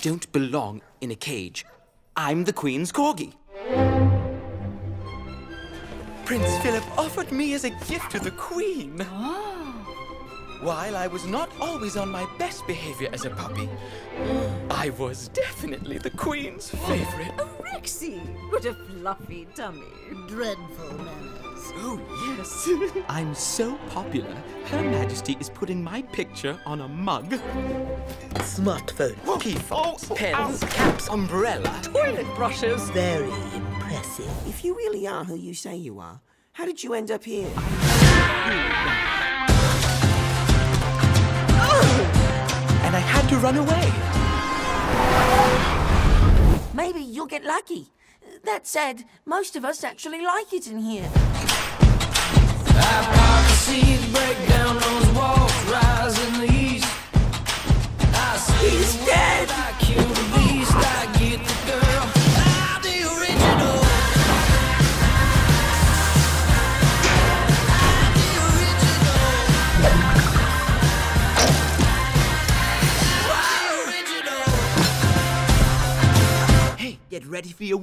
don't belong in a cage. I'm the Queen's corgi. Prince Philip offered me as a gift to the Queen. Oh. While I was not always on my best behavior as a puppy, I was definitely the Queen's favorite. Oh, Rexy, what a fluffy tummy. Dreadful manners. Oh, yes. I'm so popular, Her Majesty is putting my picture on a mug. Smartphone. Key fobs, oh, oh, pens, caps, umbrella. Toilet brushes. Very impressive. If you really are who you say you are, how did you end up here? And I had to run away. You'll get lucky. That said, most of us actually like it in here. He's dead! Hey, get ready for your.